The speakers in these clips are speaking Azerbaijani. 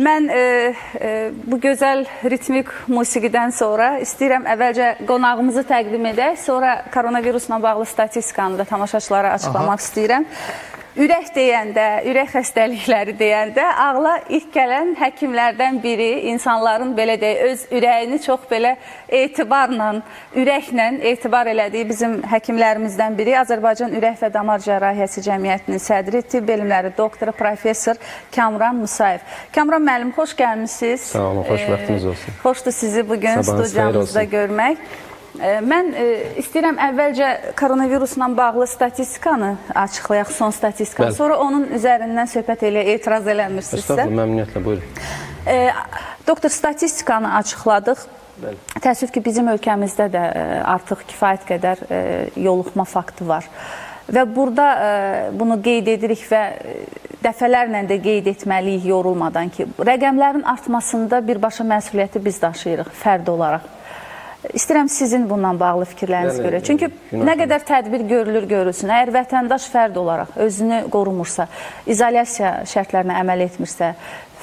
Mən e, e, bu gözəl ritmik musiqidən sonra istəyirəm əvvəlcə qonağımızı təqdim edək, sonra koronavirusla bağlı statistikanı da tamaşaçılara açıqlamaq Aha. istəyirəm. Ürək deyəndə, ürək xəstəlikləri deyəndə ağla ilk gələn həkimlərdən biri insanların belə deyək, öz ürəyini çox belə etibarla, ürəklə etibar elədiyi bizim həkimlərimizdən biri Azərbaycan Ürək və Damar Cərrahiyyəsi Cəmiyyətinin sədri, tibb elmləri doktoru, professor Kamran Musayev. Kamran müəllim, xoş gəlmisiniz. Sağ olun, xoş vaxtınız olsun. Xoşdur sizi bugün studiyamızda görmək. Mən e, istəyirəm əvvəlcə koronavirusla bağlı statistikanı açıqlayaq, son statistikanı. Bəli. Sonra onun üzərindən söhbət elə etiraz eləmirsinizsə. Estağfurullah, məmnuniyyətlə, buyurun. Doktor, statistikanı açıqladıq. Bəli. Təəssüf ki, bizim ölkəmizdə də e, artıq kifayət qədər e, yoluxma faktı var. Və burada bunu qeyd edirik və dəfələrlə də qeyd etməliyik yorulmadan ki, rəqəmlərin artmasında birbaşa məsuliyyəti biz daşıyırıq fərd olaraq. İstəyirəm sizin bununla bağlı fikirlərinizi görə. Çünki günah nə qədər tədbir görülür, görülsün. Əgər vətəndaş fərd olaraq özünü qorumursa, izolyasiya şərtlərinə əməl etmirsə,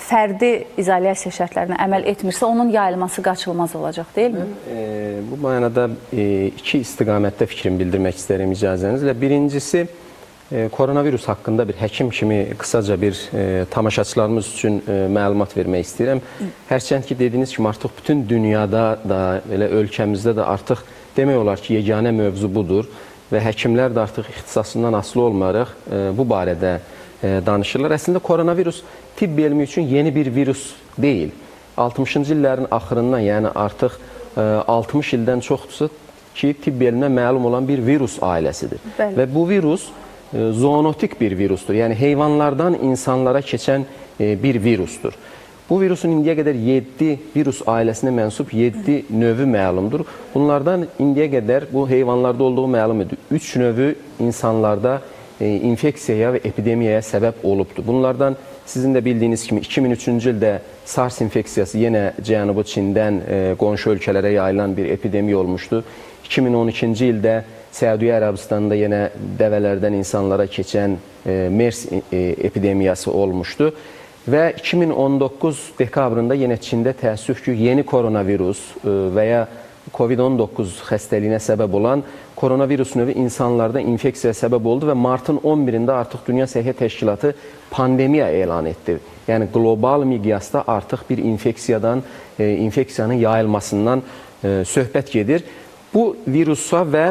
fərdi izolyasiya şərtlərinə əməl etmirsə, onun yayılması qaçılmaz olacaq, deyilmi? E, bu mənada e, iki istiqamətdə fikrimi bildirmək istəyirəm icazənizlə. Birincisi, E, koronavirus haqqında bir həkim kimi qısaca bir e, tamaşaçılarımız üçün e, məlumat vermək istəyirəm. Hərçənd ki, dediyiniz kimi artıq bütün dünyada da, elə ölkəmizdə də artıq demək olar ki, yeganə mövzu budur və həkimlər də artıq ixtisasından asılı olmayaraq e, bu barədə e, danışırlar. Əslində koronavirus tibb elmi üçün yeni bir virus deyil. 60-cı illərin axırından, yəni artıq e, 60 ildən çoxdursa ki, tibb elminə məlum olan bir virus ailəsidir. Bəli. Və bu virus E, zoonotik bir virusdur. Yəni heyvanlardan insanlara keçən e, bir virusdur. Bu virusun indiyə qədər 7 virus ailəsinə mənsub 7 növü məlumdur. Bunlardan indiyə qədər bu heyvanlarda olduğu məlum idi. 3 növü insanlarda e, infeksiyaya və epidemiyaya səbəb olubdur. Bunlardan sizin də bildiyiniz kimi 2003-cü ildə SARS infeksiyası yenə Cənubi Çindən qonşu ölkələrə yayılan bir epidemiya olmuşdu. 2012-ci ildə Səudiyyə Ərəbistanında yenə dəvələrdən insanlara keçən e, MERS e, epidemiyası olmuşdu. Və 2019 dekabrında yenə Çində təəssüf ki, yeni koronavirus e, və ya COVID-19 xəstəliyinə səbəb olan koronavirus növü insanlarda infeksiya səbəb oldu və martın 11-də artıq Dünya Səhiyyə Təşkilatı pandemiya elan etdi. Yəni qlobal miqyasda artıq bir infeksiyadan, e, infeksiyanın yayılmasından e, söhbət gedir. Bu virusa və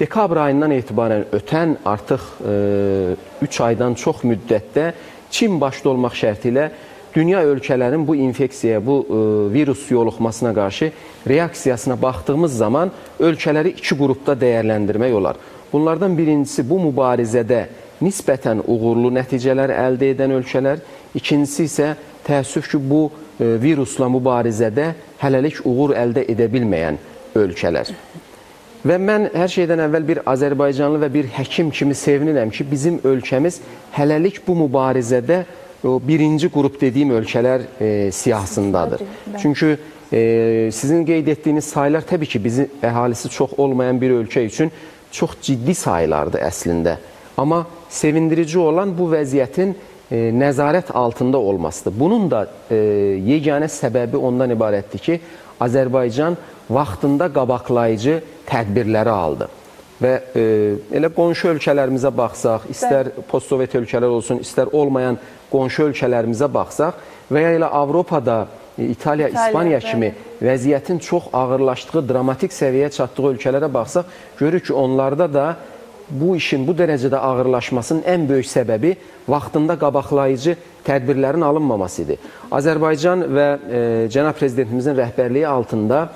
dekabr ayından etibarən ötən artıq 3 e, aydan çox müddətdə Çin başda olmaq şərti ilə dünya ölkələrin bu infeksiyaya, bu e, virus yoluxmasına qarşı reaksiyasına baxdığımız zaman ölkələri iki qrupda dəyərləndirmək olar. Bunlardan birincisi bu mübarizədə nisbətən uğurlu nəticələr əldə edən ölkələr, ikincisi isə təəssüf ki, bu e, virusla mübarizədə hələlik uğur əldə edə bilməyən ölkələr. Və mən hər şeydən əvvəl bir Azərbaycanlı və bir həkim kimi sevinirəm ki, bizim ölkəmiz hələlik bu mübarizədə o birinci qrup dediyim ölkələr e, siyahısındadır. Çünki e, sizin qeyd etdiyiniz saylar təbii ki, bizim əhalisi çox olmayan bir ölkə üçün çox ciddi saylardır əslində. Amma sevindirici olan bu vəziyyətin e, nəzarət altında olmasıdır. Bunun da e, yeganə səbəbi ondan ibarətdir ki, Azərbaycan vaxtında qabaqlayıcı tədbirləri aldı. Və e, elə qonşu ölkələrimizə baxsaq, istər postsovet ölkələr olsun, istər olmayan qonşu ölkələrimizə baxsaq və ya elə Avropada e, İtaliya, İspaniya bəli. kimi vəziyyətin çox ağırlaşdığı, dramatik səviyyəyə çatdığı ölkələrə baxsaq, görürük ki, onlarda da bu işin bu dərəcədə ağırlaşmasının ən böyük səbəbi vaxtında qabaqlayıcı tədbirlərin alınmaması idi. Azərbaycan və e, cənab prezidentimizin rəhbərliyi altında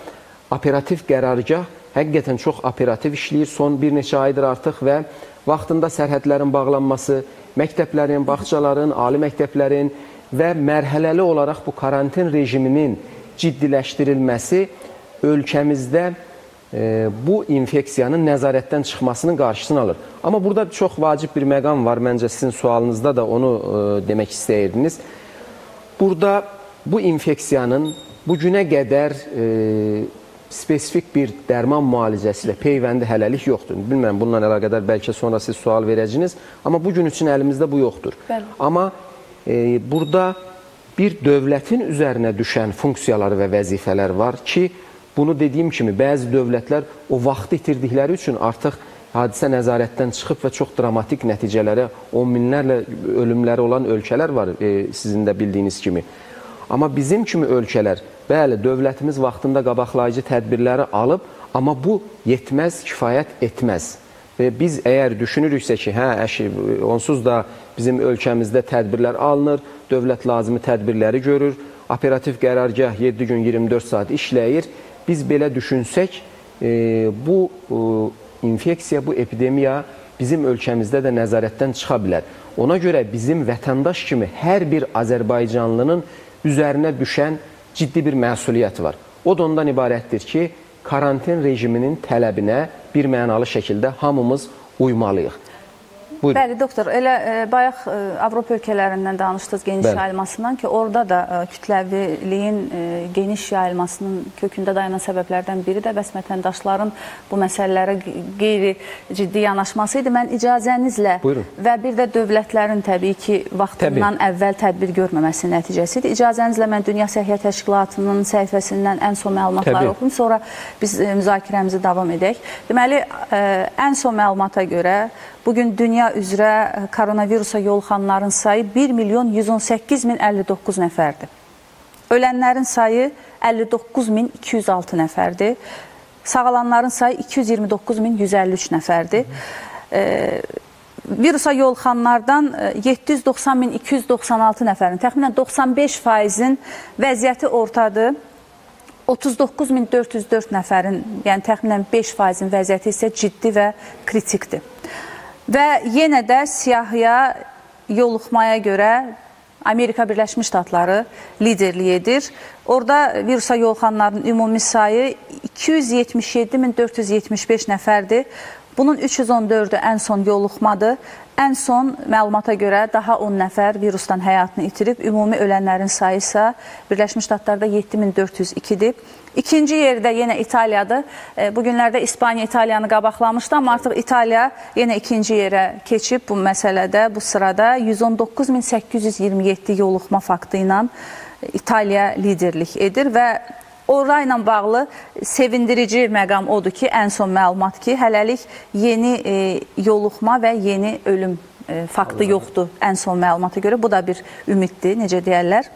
operativ qərargah həqiqətən çox operativ işləyir. Son bir neçə aydır artıq və vaxtında sərhədlərin bağlanması, məktəblərin, bağçaların, ali məktəblərin və mərhələli olaraq bu karantin rejiminin ciddiləşdirilməsi ölkəmizdə e, bu infeksiyanın nəzarətdən çıxmasının qarşısını alır. Amma burada çox vacib bir məqam var. Məncə sizin sualınızda da onu e, demək istəyirdiniz. Burada bu infeksiyanın bu günə qədər e, spesifik bir dərman müalicəsi ilə peyvəndi hələlik yoxdur. Bilmirəm, bununla əlaqədar bəlkə sonra siz sual verəcəksiniz, amma bu gün üçün əlimizdə bu yoxdur. Bəli. Amma e, burada bir dövlətin üzərinə düşən funksiyalar və vəzifələr var ki, bunu dediyim kimi bəzi dövlətlər o vaxt itirdikləri üçün artıq hadisə nəzarətdən çıxıb və çox dramatik nəticələrə, on minlərlə ölümləri olan ölkələr var e, sizin də bildiyiniz kimi. Amma bizim kimi ölkələr, bəli, dövlətimiz vaxtında qabaqlayıcı tədbirləri alıb, amma bu yetməz, kifayət etməz. Və biz əgər düşünürüksə ki, hə, əşi, onsuz da bizim ölkəmizdə tədbirlər alınır, dövlət lazımi tədbirləri görür, operativ qərargah 7 gün 24 saat işləyir. Biz belə düşünsək, e, bu e, infeksiya, bu epidemiya bizim ölkəmizdə də nəzarətdən çıxa bilər. Ona görə bizim vətəndaş kimi hər bir Azərbaycanlının üzərinə düşən ciddi bir məsuliyyət var. O da ondan ibarətdir ki, karantin rejiminin tələbinə bir mənalı şəkildə hamımız uymalıyıq. Buyurun. Bəli, doktor, elə e, bayaq e, Avropa ölkələrindən danışdınız geniş Bəli. yayılmasından ki, orada da e, kütləviliyin e, geniş yayılmasının kökündə dayanan səbəblərdən biri də bəs vətəndaşların bu məsələlərə qeyri-ciddi yanaşması idi. Mən icazənizlə Buyurun. və bir də dövlətlərin təbii ki, vaxtından Təbii. əvvəl tədbir görməməsi nəticəsidir. İcazənizlə mən Dünya Səhiyyə Təşkilatının səhifəsindən ən son məlumatları oxuyum, sonra biz e, müzakirəmizi davam edək. Deməli, e, ən son məlumata görə Bugün dünya üzrə koronavirusa yoluxanların sayı 1 milyon 118 min 59 nəfərdir. Ölənlərin sayı 59 min 206 nəfərdir. Sağalanların sayı 229 min 153 nəfərdir. E, virusa yoluxanlardan 790 min 296 nəfərin, təxminən 95 faizin vəziyyəti ortadır. 39.404 nəfərin, yəni təxminən 5 faizin vəziyyəti isə ciddi və kritikdir. Və yenə də siyahıya yoluxmaya görə Amerika Birləşmiş Ştatları liderlik edir. Orada virusa yoluxanların ümumi sayı 277.475 nəfərdir. Bunun 314-ü ən son yoluxmadır. Ən son məlumata görə daha 10 nəfər virusdan həyatını itirib. Ümumi ölənlərin sayı isə Birləşmiş Ştatlarda 7402-dir. İkinci yerdə yenə İtaliyadır. E, bu günlərdə İspaniya İtaliyanı qabaqlamışdı, amma artıq İtaliya yenə ikinci yerə keçib bu məsələdə, bu sırada 119.827 yoluxma faktı ilə İtaliya liderlik edir və Ora ilə bağlı sevindirici məqam odur ki, ən son məlumat ki, hələlik yeni e, yoluxma və yeni ölüm e, faktı yoxdur ən son məlumata görə. Bu da bir ümiddir, necə deyərlər.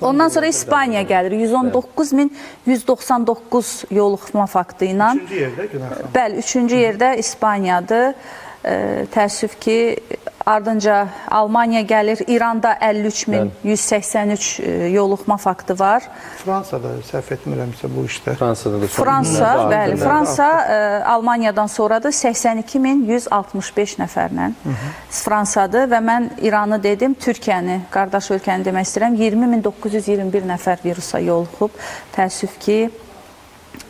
Ondan sonra İspaniya gəlir. 119.199 yoluxma faktı ilə. Üçüncü yerdə Günah xanım. Bəli, üçüncü yerdə İspaniyadır. E, təəssüf ki, Ardınca Almaniya gəlir. İranda 53.183 e, yoluxma faktı var. Fransada səhv etmirəmsə bu işdə. Fransada da Fransa, bəli, Fransa ə, e, Almaniyadan sonradır 82.165 nəfərlə. Fransadır və mən İranı dedim, Türkiyəni, qardaş ölkəni demək istəyirəm. 20.921 nəfər virusa yoluxub. Təəssüf ki,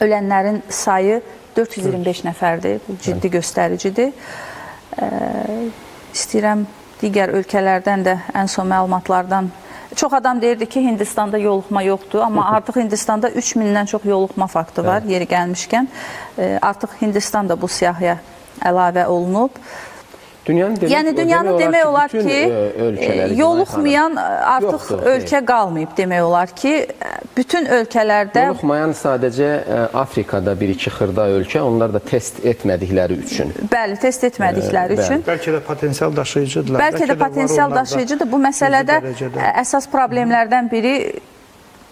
ölənlərin sayı 425 nəfərdir. Bu ciddi göstəricidir. Ə, İstəyirəm digər ölkələrdən də ən son məlumatlardan Çox adam deyirdi ki, Hindistanda yoluxma yoxdur, amma artıq Hindistanda 3000-dən çox yoluxma faktı var, yeri gəlmişkən. Artıq Hindistan da bu siyahıya əlavə olunub. Dünyanın demək, yəni dünyanın demək olar ki, ki e, yoluxmayan artıq Yoxdur, ölkə xeyr. qalmayıb demək olar ki, bütün ölkələrdə yoluxmayan sadəcə e, Afrikada bir-iki xırda ölkə, onlar da test etmədikləri üçün. Bəli, test etmədikləri e, üçün. Bəlkə də potensial daşıyıcıdırlar. Bəlkə, Bəlkə də potensial daşıyıcıdır. Bu məsələdə əsas problemlərdən biri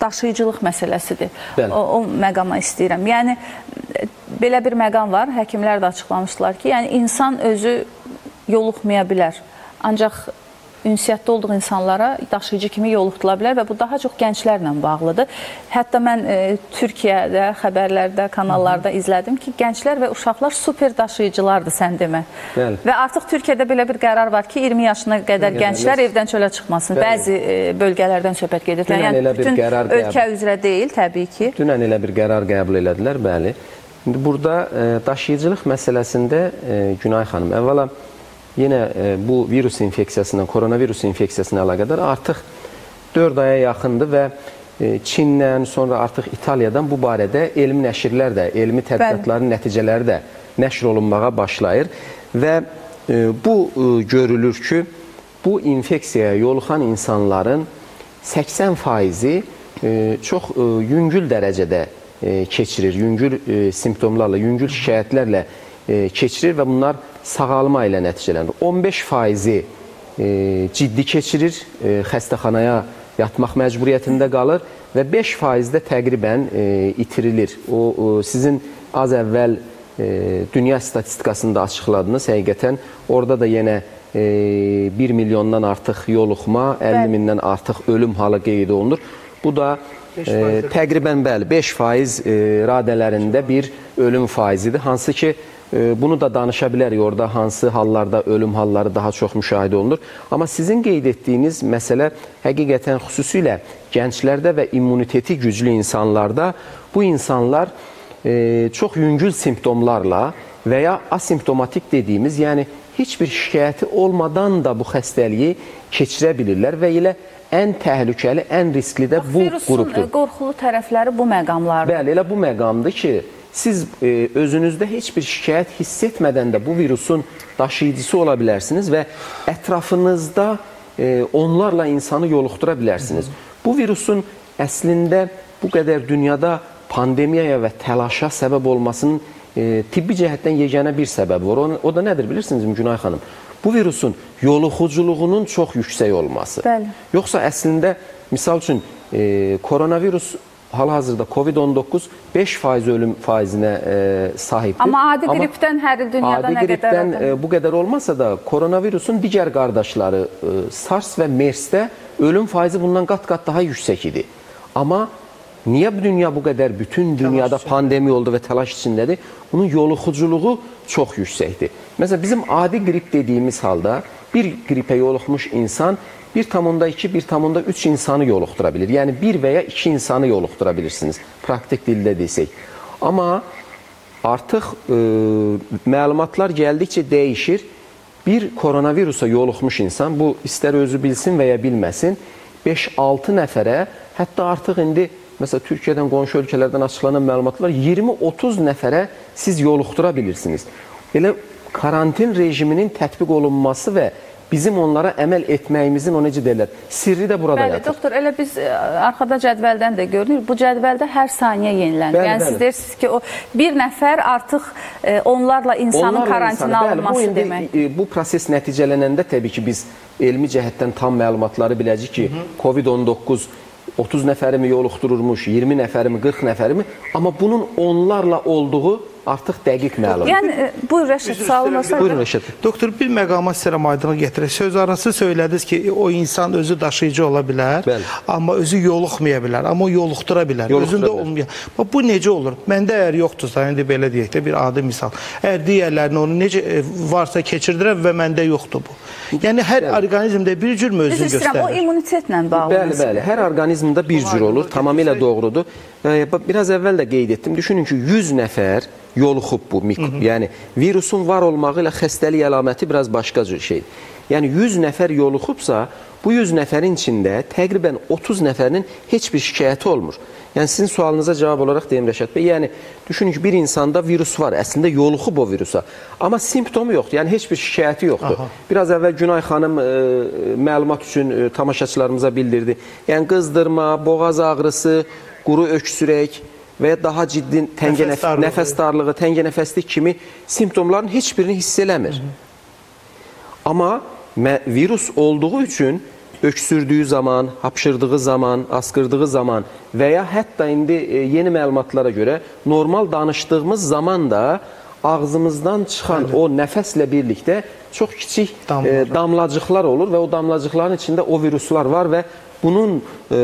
daşıyıcılıq məsələsidir. Bəli. O, o məqama istəyirəm. Yəni belə bir məqam var. Həkimlər də açıqlamışdılar ki, yəni insan özü yoluxmaya bilər. Ancaq ünsiyyətdə olduğu insanlara daşıyıcı kimi yoluxdula bilər və bu daha çox gənclərlə bağlıdır. Hətta mən e, Türkiyədə xəbərlərdə, kanallarda Hı -hı. izlədim ki, gənclər və uşaqlar super daşıyıcılardır sən demə. Bəli. Və artıq Türkiyədə belə bir qərar var ki, 20 yaşına qədər gənclər evdən çölə çıxmasın. Bəli. Bəzi e, bölgələrdən söhbət gedir. Dünən yəni bütün ölkə üzrə deyil təbii ki. Dünən elə bir qərar qəbul elədilər, bəli. İndi burada e, daşıyıcılıq məsələsində e, Günay xanım, əvvəla yenə e, bu virus infeksiyasına, koronavirus infeksiyasına əlaqədar artıq 4 aya yaxındır və e, Çindən, sonra artıq İtaliyadan bu barədə elmi nəşrlər də, elmi tədqiqatların nəticələri də nəşr olunmağa başlayır və e, bu görülür ki, bu infeksiyaya yoluxan insanların 80 faizi çox yüngül dərəcədə keçirir, yüngül simptomlarla, yüngül şikayətlərlə e, keçirir və bunlar sağalma ilə nəticələnir. 15 faizi e, ciddi keçirir, e, xəstəxanaya yatmaq məcburiyyətində qalır və 5 faiz də təqribən e, itirilir. O, o sizin az əvvəl e, dünya statistikasında açıqladınız. Həqiqətən orada da yenə e, 1 milyondan artıq yoluxma, 50 mindən artıq ölüm halı qeyd olunur. Bu da e, təqribən bəli 5 faiz e, radələrində bir ölüm faizidir. Hansı ki bunu da danışa bilərik orada hansı hallarda ölüm halları daha çox müşahidə olunur. Amma sizin qeyd etdiyiniz məsələ həqiqətən xüsusilə gənclərdə və immuniteti güclü insanlarda bu insanlar e, çox yüngül simptomlarla və ya asimptomatik dediyimiz, yəni heç bir şikayəti olmadan da bu xəstəliyi keçirə bilirlər və elə ən təhlükəli, ən riskli də bu Virusun qrupdur. e, qorxulu tərəfləri bu məqamlardır. Bəli, elə bu məqamdır ki, siz e, özünüzdə heç bir şikayət hiss etmədən də bu virusun daşıyıcısı ola bilərsiniz və ətrafınızda e, onlarla insanı yoluxdura bilərsiniz. Bu virusun əslində bu qədər dünyada pandemiyaya və təlaşa səbəb olmasının e, tibbi cəhətdən yeganə bir səbəbi var. O, o da nədir bilirsiniz Günay xanım? Bu virusun yoluxuculuğunun çox yüksək olması. Bəli. Yoxsa əslində misal üçün e, koronavirus hal-hazırda COVID-19 5% ölüm faizinə e, sahibdir. Amma adi qripdən hər il dünyada adi nə qədər qripdən adam- e, bu qədər olmasa da koronavirusun digər qardaşları e, SARS və MERS-də ölüm faizi bundan qat-qat daha yüksək idi. Amma niyə bu dünya bu qədər bütün dünyada pandemiya oldu və təlaş içindədir? Bunun yoluxuculuğu çox yüksəkdir. Məsələn bizim adi qrip dediyimiz halda bir qripə yoluxmuş insan 1,2, 1,3 insanı yoluxdura bilir. Yəni 1 və ya 2 insanı yoluxdura bilirsiniz. Praktik dildə desək. Amma artıq e, məlumatlar gəldikcə dəyişir. Bir koronavirusa yoluxmuş insan, bu istər özü bilsin və ya bilməsin, 5-6 nəfərə, hətta artıq indi məsələn Türkiyədən, qonşu ölkələrdən açıqlanan məlumatlar 20-30 nəfərə siz yoluxdura bilirsiniz. Elə karantin rejiminin tətbiq olunması və bizim onlara əməl etməyimizin o necə deyirlər, sirri də burada Bəli, yatır. doktor, elə biz ə, arxada cədvəldən də görünür. Bu cədvəldə hər saniyə yenilənir. Bəli, yəni bəli. siz deyirsiniz ki, o bir nəfər artıq ə, onlarla insanın Onlarla karantinə insanı- bəli, alınması bu indi, demək. e, Bu proses nəticələnəndə təbii ki, biz elmi cəhətdən tam məlumatları biləcəyik ki, COVID-19 30 nəfərimi yoluxdururmuş, 20 nəfərimi, 40 nəfərimi, amma bunun onlarla olduğu artıq dəqiq məlum. Yəni ə, buyur Rəşid, sualın olsa. Buyurun Rəşad. Doktor bir məqama istəyirəm aydınlıq gətirək. Söz arası söylədiniz ki, o insan özü daşıyıcı ola bilər, Bəli. amma özü yoluxmaya bilər, amma yoluxdura bilər. Yoluxdura Özündə bilər. olmayan. Bax bu necə olur? Məndə əgər yoxdursa, indi belə deyək də bir adi misal. Əgər digərlərini onu necə e, varsa keçirdirəm və məndə yoxdur bu. Yəni hər orqanizmdə bir cür özünü istəyirəm, o göstərir. immunitetlə bağlı. Bəli, bəli. Hər orqanizmdə bir cür olur, tamamilə doğrudur. Biraz əvvəl də qeyd etdim. Düşünün ki, 100 nəfər yoluxub bu mikrob. Yəni virusun var olmağı ilə xəstəlik əlaməti biraz başqa cür şeydir. Yəni 100 nəfər yoluxubsa, bu 100 nəfərin içində təqribən 30 nəfərinin heç bir şikayəti olmur. Yəni sizin sualınıza cavab olaraq deyim Rəşad bəy, yəni düşünün ki, bir insanda virus var, əslində yoluxub o virusa, amma simptomu yoxdur, yəni heç bir şikayəti yoxdur. Aha. Biraz əvvəl Günay xanım e, məlumat üçün e, tamaşaçılarımıza bildirdi. Yəni qızdırma, boğaz ağrısı, quru öksürək və ya daha ciddi təngə Nəfəs darlığı. nəfəs darlığı, təngə nəfəslik kimi simptomların heç birini hiss eləmir. Amma mə- virus olduğu üçün öksürdüyü zaman, hapşırdığı zaman, askırdığı zaman və ya hətta indi e, yeni məlumatlara görə normal danışdığımız zaman da ağzımızdan çıxan o nəfəslə birlikdə çox kiçik Damlalar. e, damlacıqlar olur və o damlacıqların içində o viruslar var və bunun e,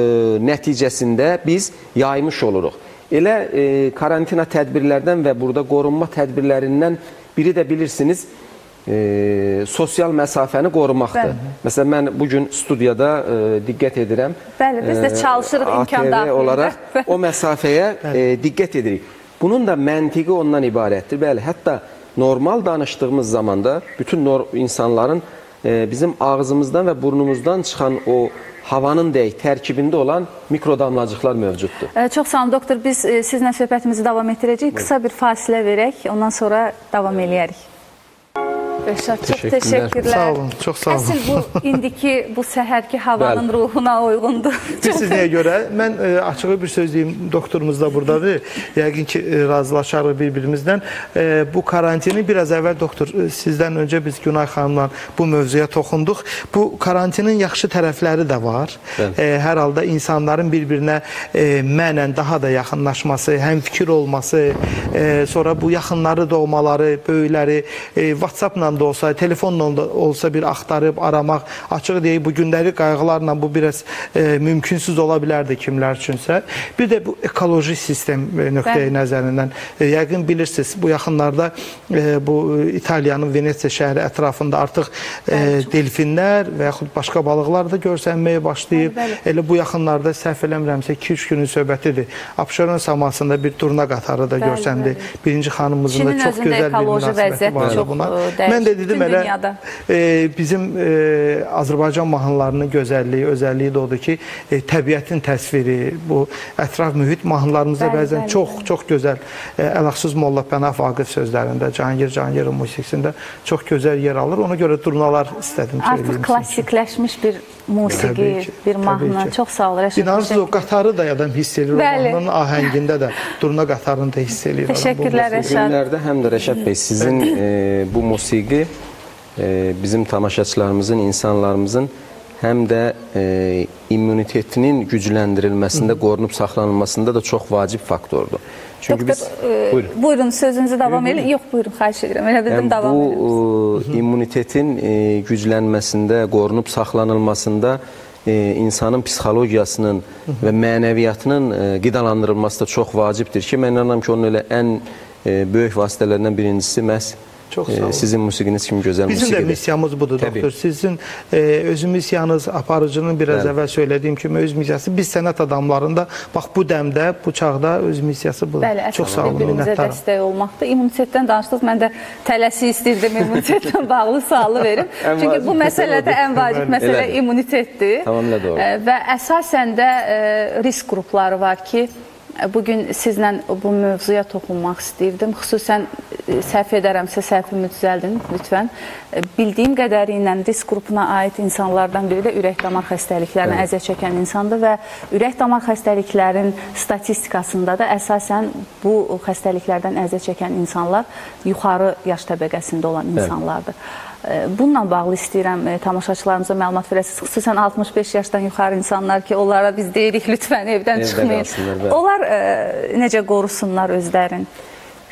nəticəsində biz yaymış oluruq. Elə e, karantina tədbirlərdən və burada qorunma tədbirlərindən biri də bilirsiniz e, sosial məsafəni qorumaqdır. Bəli. Məsələn mən bu gün studiyada e, diqqət edirəm. Bəli, biz də E, çalışırıq imkan ATV daxilində. olaraq o məsafəyə e, diqqət edirik. Bunun da məntiqi ondan ibarətdir. Bəli, hətta normal danışdığımız zamanda bütün insanların e, bizim ağzımızdan və burnumuzdan çıxan o havanın deyək tərkibində olan mikrodamlacıqlar mövcuddur. Çox sağ olun doktor. Biz ə, sizlə söhbətimizi davam etdirəcəyik. Qısa bir fasilə verək, ondan sonra davam eləyərik. Rəşad, çox Təşəkkürlər. təşəkkürlər. Sağ olun, çox sağ olun. Əsl bu indiki bu səhərki havanın Bəli. ruhuna uyğundur. Bilirsiniz nəyə görə? Mən e, açığı bir söz deyim, doktorumuz da burdadır. Yəqin ki, e, razılaşarıq bir-birimizdən. E, bu karantini biraz əvvəl doktor e, sizdən öncə biz Günay xanımla bu mövzuya toxunduq. Bu karantinin yaxşı tərəfləri də var. E, hər halda insanların bir-birinə e, mənən daha da yaxınlaşması, həmfikir olması, e, sonra bu yaxınları doğmaları, böyükləri e, WhatsApp-la da olsa, telefonla da olsa bir axtarıb aramaq, açıq deyək bu gündəlik qayğılarla bu biraz e, mümkünsüz ola bilərdi kimlər üçünsə. Bir də bu ekoloji sistem e, nöqteyi nəzərindən e, yəqin bilirsiniz bu yaxınlarda e, bu e, İtaliyanın Venesiya şəhəri ətrafında artıq e, delfinlər və yaxud başqa balıqlar da görsənməyə başlayıb. Bəli, bəli. Elə bu yaxınlarda səhv eləmirəmsə 2-3 günün söhbətidir. Abşeron samasında bir turna qatarı da Bəli, görsəndi. bəli. Birinci xanımımızın da Çinin çox özündə gözəl bir münasibəti çox, buna. e, dəyişdi Mən də dedim elə dünyada. e, bizim e, Azərbaycan mahnılarının gözəlliyi, özəlliyi də odur ki, e, təbiətin təsviri, bu ətraf mühit mahnılarımızda Bəli, bəzən bəli, çox bəli. çox gözəl e, Ələxsuz Molla Pənah Vaqif sözlərində, Cahangir Cahangirovun musiqisində çox gözəl yer alır. Ona görə turnalar istədim Artıq söyləyim. klassikləşmiş bir musiqi, ki, bir mahnı. ki. Çox sağ ol Rəşad. İnanırsınız o qatarı da adam hiss eləyir. O Bəli. mahnının ahəngində də turna qatarını da hiss eləyir. Təşəkkürlər Rəşad. günlərdə həm də Rəşad bəy sizin e, bu musiqi e, bizim tamaşaçılarımızın, insanlarımızın həm də e, immunitetinin gücləndirilməsində, qorunub saxlanılmasında da çox vacib faktordur. Çünki Doktor, biz e, buyurun. buyurun sözünüzü davam edin. Yox, buyurun, xahiş edirəm. Elə bildim Yəni davam edin. bu e, immunitetin e, güclənməsində, qorunub saxlanılmasında e, insanın psixologiyasının və mənəviyyatının e, qidalandırılması da çox vacibdir ki, mən inanıram ki, onun elə ən e, böyük vasitələrindən birincisi məhz Çox sağ olun. sizin musiqiniz kimi gözəl Bizim də musiqidir. missiyamız budur Təbii. doktor. Sizin e, öz missiyanız, aparıcının biraz Bəli. əvvəl söylədiyim kimi öz missiyası biz sənət adamlarında bax bu dəmdə, bu çağda öz missiyası budur. Bəli, Çox sağ olun, minnətdaram. dəstək olmaqdır. İmmunitetdən danışdınız. Mən də tələsi istəyirdim immunitetlə bağlı sualı verim. Çünki bu məsələdə ən vacib məsələ immunitetdir. Tamamilə doğru. Və əsasən də e, risk qrupları var ki, bu gün sizlə bu mövzuya toxunmaq istəyirdim. Xüsusən e, səhv edərəmsə səhvimi düzəldin lütfən. E, Bildiyim qədərilə risk qrupuna aid insanlardan biri də ürək-damar xəstəliklərinə Bəli. əziyyət çəkən insandır və ürək-damar xəstəliklərin statistikasında da əsasən bu xəstəliklərdən əziyyət çəkən insanlar yuxarı yaş təbəqəsində olan insanlardır. E, Bununla bağlı istəyirəm e, tamaşaçılarımıza məlumat verəsiniz. Xüsusən 65 yaşdan yuxarı insanlar ki, onlara biz deyirik lütfən evdən Evdə çıxmayın. qalsınlar. Onlar e, necə qorusunlar özlərini?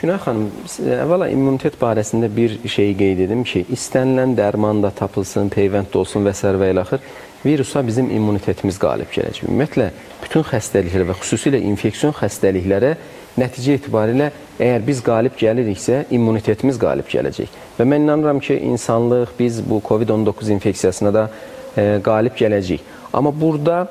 Günay xanım, siz- əvvəla immunitet barəsində bir şeyi qeyd edim ki, istənilən dərman da tapılsın, peyvənd də olsun və s. və ilə axır, virusa bizim immunitetimiz qalib gələcək. Ümumiyyətlə, bütün xəstəliklərə və xüsusilə infeksion xəstəliklərə nəticə etibarilə əgər biz qalib gəliriksə, immunitetimiz qalib gələcək. Və mən inanıram ki, insanlıq biz bu COVID-19 infeksiyasına da e, qalib gələcək. Amma burada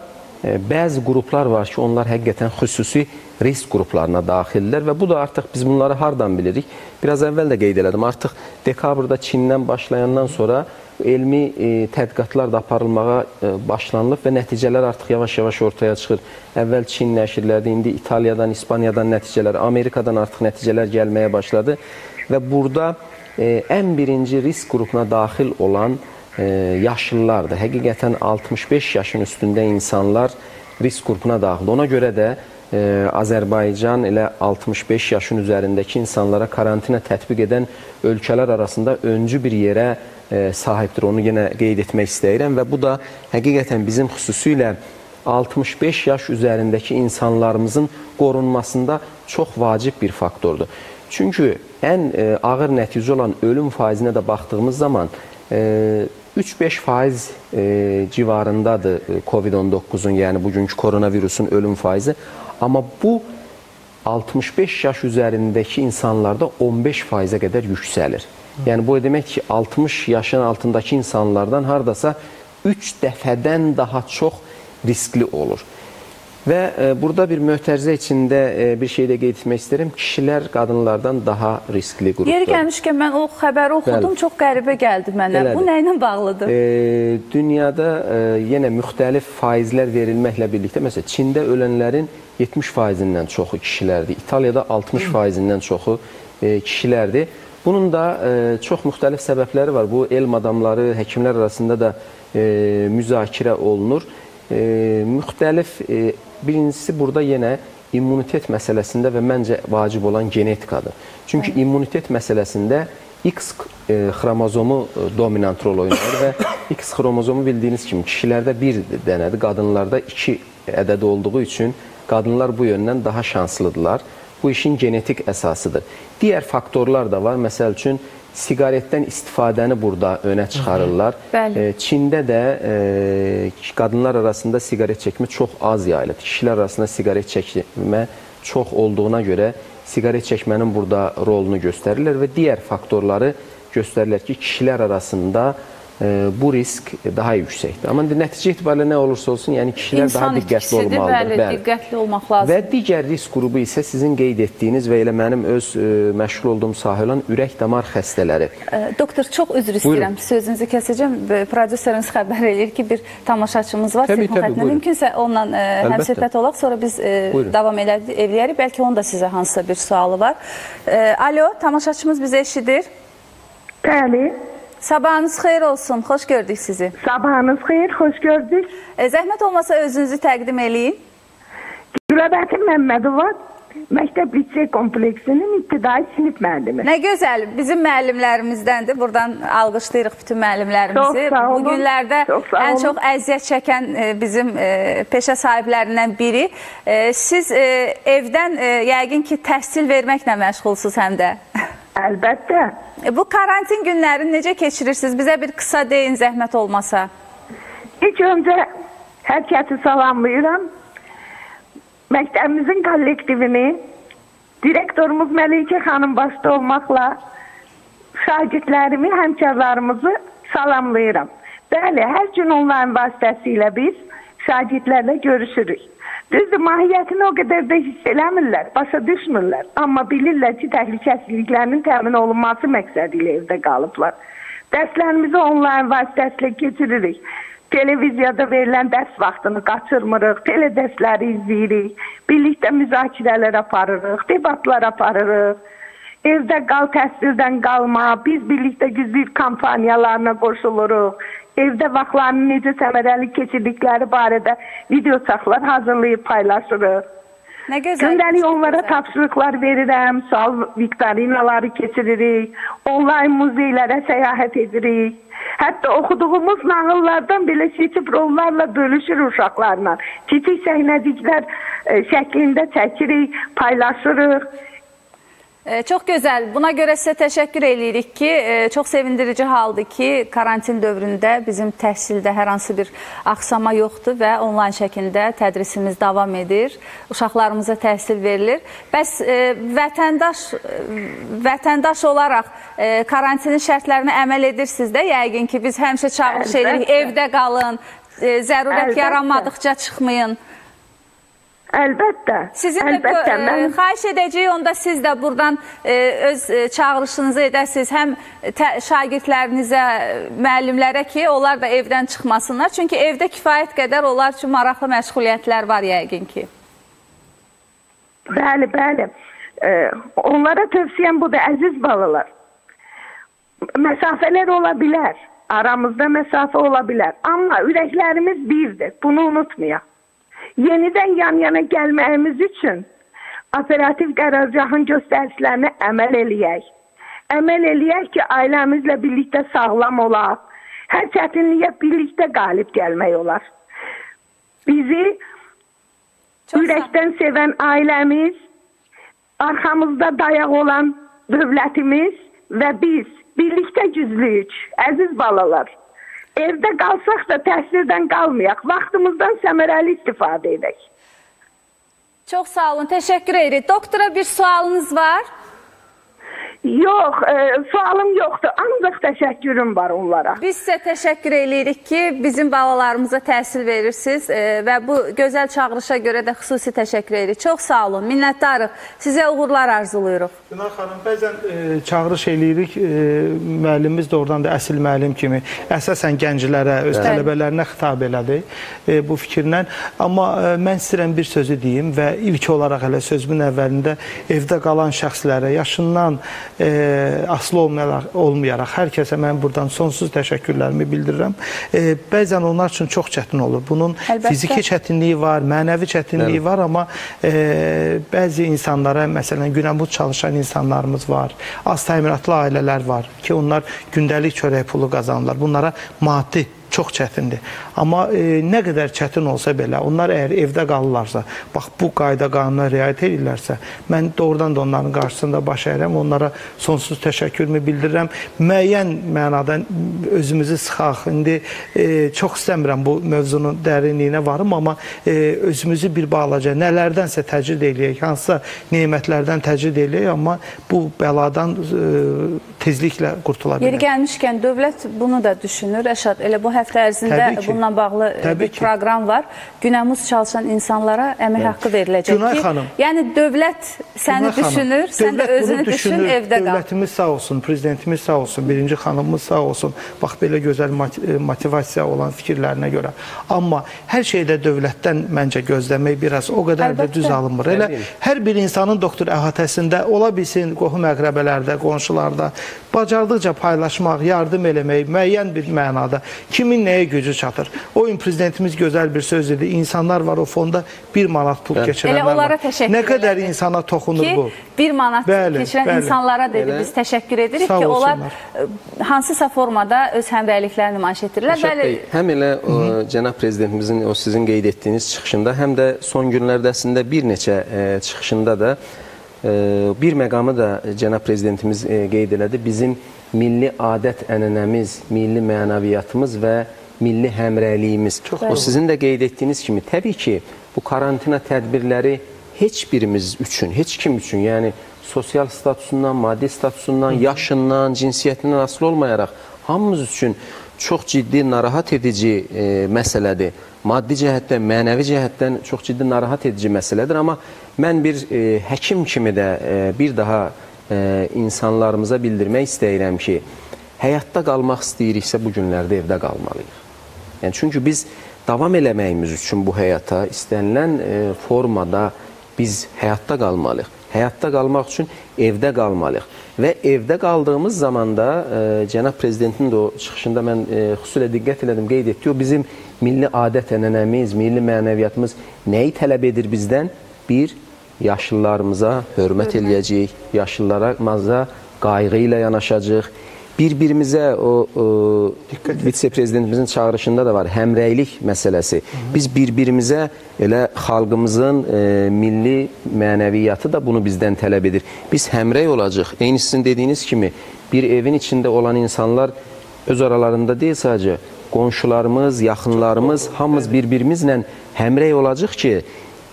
E, Bəzi qruplar var ki, onlar həqiqətən xüsusi risk qruplarına daxildirlər və bu da artıq biz bunları hardan bilirik? Biraz əvvəl də qeyd elədim. Artıq dekabrda Çindən başlayandan sonra elmi e, tədqiqatlar da aparılmağa e, başlanılıb və nəticələr artıq yavaş-yavaş ortaya çıxır. Əvvəl Çin nəşrlərdə, indi İtaliyadan, İspaniyadan nəticələr, Amerikadan artıq nəticələr gəlməyə başladı və burada e, ən birinci risk qrupuna daxil olan e, yaşlılardır. Həqiqətən 65 yaşın üstündə insanlar risk qrupuna daxildir. Ona görə də e, Azərbaycan elə 65 yaşın üzərindəki insanlara karantina tətbiq edən ölkələr arasında öncü bir yerə e, sahibdir. Onu yenə qeyd etmək istəyirəm və bu da həqiqətən bizim xüsusilə 65 yaş üzərindəki insanlarımızın qorunmasında çox vacib bir faktordur. Çünki ən e, ağır nəticə olan ölüm faizinə də baxdığımız zaman e, 3-5 faiz e, civarındadır e, COVID-19-un, yəni bugünkü koronavirusun ölüm faizi. Amma bu 65 yaş üzərindəki insanlarda 15 faizə qədər yüksəlir. Yəni bu demək ki, 60 yaşın altındakı insanlardan hardasa 3 dəfədən daha çox riskli olur. Və e, burada bir möhtərizə içində e, bir şey də qeyd etmək istəyirəm. Kişilər qadınlardan daha riskli qrupdur. Yeri gəlmişkən mən o xəbəri oxudum, Bəli. çox qəribə gəldi mənə. Elədir. Bu nə ilə bağlıdır? E, dünyada e, yenə müxtəlif faizlər verilməklə birlikdə, məsələn, Çində ölənlərin 70 faizindən çoxu kişilərdir. İtaliyada 60 faizindən çoxu e, kişilərdir. Bunun da e, çox müxtəlif səbəbləri var. Bu elm adamları, həkimlər arasında da e, müzakirə olunur. E, müxtəlif e, birincisi burada yenə immunitet məsələsində və məncə vacib olan genetikadır. Çünki Hı. immunitet məsələsində X e, xromozomu e, dominant rol oynayır və X xromozomu bildiyiniz kimi kişilərdə bir dənədir, qadınlarda iki ədədi olduğu üçün qadınlar bu yöndən daha şanslıdırlar. Bu işin genetik əsasıdır. Digər faktorlar da var. Məsəl üçün siqaretdən istifadəni burada önə çıxarırlar. Bəli. Çində də e, qadınlar arasında siqaret çəkmə çox az yayılır. Kişilər arasında siqaret çəkmə çox olduğuna görə siqaret çəkmənin burada rolunu göstərirlər və digər faktorları göstərirlər ki, kişilər arasında bu risk daha yüksəkdir. Amma nəticə itibarilə nə olursa olsun, yəni kişilər İnsan daha diqqətli olmalıdır. Bəli, bəli, diqqətli olmaq lazımdır. Və digər risk qrupu isə sizin qeyd etdiyiniz və elə mənim öz ə, məşğul olduğum sahə olan ürək-damar xəstələri. Ə, doktor, çox üzr istəyirəm. Sözünüzü kəsəcəm. Prodüserimiz xəbər eləyir ki, bir tamaşaçımız var. Təbii, təbii, buyurun. Mümkünsə onunla ə, həm söhbət olaq, sonra biz ə, davam eləyərik. Bəlkə onun da sizə hansısa bir sualı var. Ə, alo, tamaşaçımız bizə eşidir. Bəli. Sabahınız xeyir olsun. Xoş gördük sizi. Sabahınız xeyir, xoş gördük. E, zəhmət olmasa özünüzü təqdim eləyin. Güləbətin Məmmədova Məktəb Lisey kompleksinin ibtidai sinif müəllimi. Nə gözəl, bizim müəllimlərimizdəndir. Buradan alqışlayırıq bütün müəllimlərimizi. Çox. Bu günlərdə Çox ən çox əziyyət çəkən e, bizim e, peşə sahiblərindən biri. E, siz evdən yəqin ki, təhsil verməklə məşğulsuz həm də. Əlbəttə. E, Bu karantin günlərini necə keçirirsiniz? Bizə bir qısa deyin zəhmət olmasa. İlk öncə hər kəsi salamlayıram. Məktəbimizin kollektivini, direktorumuz Məlikə xanım başda olmaqla şagirdlərimi, həmkarlarımızı salamlayıram. Bəli, hər gün onların vasitəsilə biz şagirdlərlə görüşürük. Düzdür, mahiyyətini o qədər də hiss eləmirlər, başa düşmürlər. Amma bilirlər ki, təhlükəsizliklərinin təmin olunması məqsədi ilə evdə qalıblar. Dərslərimizi onların vasitəsilə keçiririk. Televiziyada verilən dərs vaxtını qaçırmırıq, teledərsləri izləyirik, birlikdə müzakirələr aparırıq, debatlar aparırıq. Evdə qal, təhsildən qalma, biz birlikdə güzlük kampaniyalarına qoşuluruq. Evdə vaxtlarını necə səmərəli keçirdikləri barədə video çaxlar hazırlayıb paylaşırıq. Nə gözəl. Gündəlik onlara gözəl. tapşırıqlar verirəm, sual viktorinaları keçiririk, onlayn muzeylərə səyahət edirik. Hətta oxuduğumuz nağıllardan belə seçib rollarla bölüşür uşaqlarla. Kiçik səhnəciklər e, şəklində çəkirik, paylaşırıq. Çox gözəl. Buna görə sizə təşəkkür eləyirik ki, e, çox sevindirici haldır ki, karantin dövründə bizim təhsildə hər hansı bir axsama yoxdur və onlayn şəkildə tədrisimiz davam edir. Uşaqlarımıza təhsil verilir. Bəs e, vətəndaş e, vətəndaş olaraq karantinin şərtlərinə əməl edirsiniz də? Yəqin ki, biz həmişə çağırış edirik, evdə qalın, zərurət Əlbəttə. yaranmadıqca çıxmayın. Əlbəttə. Sizin də Əlbəttə. e, Mən xahiş edəcəyik onda siz də buradan e, öz e, çağırışınızı edəsiniz həm şagirdlərinizə, e, müəllimlərə ki, onlar da evdən çıxmasınlar. Çünki evdə kifayət qədər onlar üçün maraqlı məşğuliyyətlər var yəqin ki. Bəli, bəli. Onlara tövsiyəm budur, əziz balalar. Məsafələr ola bilər. Aramızda məsafə ola bilər. Amma ürəklərimiz birdir. Bunu unutmayaq. Yenidən yan-yana gəlməyimiz üçün operativ qərargahın göstəricilərinə əməl eləyək. Əməl eləyək ki, ailəmizlə birlikdə sağlam olaq. Hər çətinliyə birlikdə qalib gəlmək olar. Bizi Çox Ürəkdən sevən ailəmiz, arxamızda dayaq olan dövlətimiz və biz birlikdə güclüyük, əziz balalar. Evdə qalsaq da təhsildən qalmayaq, vaxtımızdan səmərəli istifadə edək. Çox sağ olun, təşəkkür edirik. Doktora bir sualınız var? Yox, e, sualım yoxdur, ancaq təşəkkürüm var onlara. Biz sizə təşəkkür edirik ki, bizim balalarımıza təhsil verirsiniz e, və bu gözəl çağırışa görə də xüsusi təşəkkür edirik. Çox sağ olun, minnətdarıq. Sizə uğurlar arzuluyuruq. Günar xanım, bəzən e, çağırış eləyirik, e, müəllimimiz də oradan da əsl müəllim kimi əsasən gənclərə, öz Bəli. tələbələrinə xitab elədi e, bu fikirlə. Amma e, mən istəyirəm bir sözü deyim və ilk olaraq hələ sözümün əvvəlində evdə qalan şəxslərə, yaşından e, asılı olmayaraq, olmayaraq hər kəsə mən buradan sonsuz təşəkkürlərimi bildirirəm. E, bəzən onlar üçün çox çətin olur. Bunun Əlbəttə. fiziki çətinliyi var, mənəvi çətinliyi var, amma e, bəzi insanlara, məsələn, günəmuz çalışan insanlarımız var, az təminatlı ailələr var ki, onlar gündəlik çörək pulu qazanırlar. Bunlara maddi çox çətindir. Amma e, nə qədər çətin olsa belə, onlar əgər evdə qalırlarsa, bax bu qayda qanuna riayət edirlərsə, mən doğrudan da onların qarşısında baş əyirəm, onlara sonsuz təşəkkürümü bildirirəm. Müəyyən mənada özümüzü sıxaq. İndi e, çox istəmirəm bu mövzunun dərinliyinə varım, amma e, özümüzü bir balaca nələrdənsə təcrid eləyək, hansısa nemətlərdən təcrid eləyək, amma bu bəladan e, tezliklə qurtula Yeri bilək. gəlmişkən dövlət bunu da düşünür. Rəşad, elə bu həftə ərzində ki. Bununla bağlı e, Təbii bir ki. proqram var. Günəmuz çalışan insanlara əmək haqqı veriləcək Günay ki, xanım. yəni dövlət səni Günay xanım, düşünür, sən də özünü düşün, düşünür, evdə qal. Dövlətimiz sağ olsun, prezidentimiz sağ olsun, birinci xanımımız sağ olsun. Bax belə gözəl e, motivasiya olan fikirlərinə görə. Amma hər şeydə dövlətdən məncə gözləmək biraz o qədər də Əlbəttə. düz alınmır. Elə hər bir insanın doktor əhatəsində ola bilsin qohum əqrəbələrdə, qonşularda bacardıqca paylaşmaq, yardım eləmək müəyyən bir mənada kimin nəyə gücü çatır. O gün prezidentimiz gözəl bir söz dedi. İnsanlar var o fonda 1 manat pul keçirənlər Elə onlara var. təşəkkür Nə qədər elədi. insana toxunur ki, bu. bir manat Bəli, keçirən bəli. insanlara dedi Elə. biz təşəkkür edirik Sağ ki, onlar olsunlar. e, hansısa formada öz həmrəyliklərini nümayiş etdirirlər. Rəşad Bəy, həm elə o, cənab prezidentimizin o sizin qeyd etdiyiniz çıxışında, həm də son günlərdə əslində bir neçə e, çıxışında da bir məqamı da cənab prezidentimiz e, qeyd elədi. Bizim milli adət-ənənəmiz, milli mənəviyyatımız və milli həmrəyliyimiz. O sizin də qeyd etdiyiniz kimi, təbii ki, bu karantina tədbirləri heç birimiz üçün, heç kim üçün, yəni sosial statusundan, maddi statusundan, yaşından, cinsiyyətindən asılı olmayaraq hamımız üçün çox ciddi narahat edici e, məsələdir. Maddi cəhətdən, mənəvi cəhətdən çox ciddi narahat edici məsələdir. Amma mən bir e, həkim kimi də e, bir daha e, insanlarımıza bildirmək istəyirəm ki, həyatda qalmaq istəyiriksə bu günlərdə evdə qalmalıyıq. Yəni çünki biz davam eləməyimiz üçün bu həyata istənilən e, formada biz həyatda qalmalıyıq. Həyatda qalmaq üçün evdə qalmalıyıq. Və evdə qaldığımız zaman da e, cənab prezidentin də o çıxışında mən e, xüsusilə diqqət elədim, qeyd etdi. O bizim milli adət-ənənəmiz, milli mənəviyyatımız nəyi tələb edir bizdən? Bir, yaşlılarımıza hörmət eləyəcəyik, yaşlılarımıza qayğı ilə yanaşacağıq. Bir-birimizə o, o vitse-prezidentimizin çağırışında da var həmrəylik məsələsi. Biz bir-birimizə elə xalqımızın e, milli mənəviyyatı da bunu bizdən tələb edir. Biz həmrəy olacağıq. Eyni sizin dediyiniz kimi bir evin içində olan insanlar öz aralarında deyil sadəcə qonşularımız, yaxınlarımız, hamımız bir-birimizlə həmrəy olacağıq ki,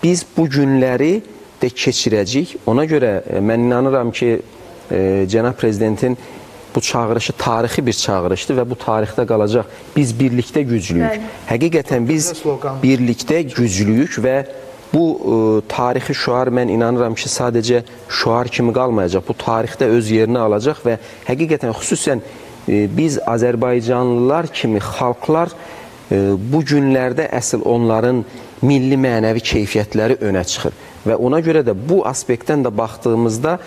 biz bu günləri də keçirəcəyik. Ona görə e, mən inanıram ki, e, cənab prezidentin bu çağırışı tarixi bir çağırışdır və bu tarixdə qalacaq. Biz birlikdə güclüyük. Bəli. Həqiqətən biz birlikdə güclüyük və bu ə, tarixi şüar mən inanıram ki, sadəcə şüar kimi qalmayacaq. Bu tarixdə öz yerini alacaq və həqiqətən xüsusən ə, biz Azərbaycanlılar kimi xalqlar ə, bu günlərdə əsl onların milli mənəvi keyfiyyətləri önə çıxır və ona görə də bu aspektdən də baxdığımızda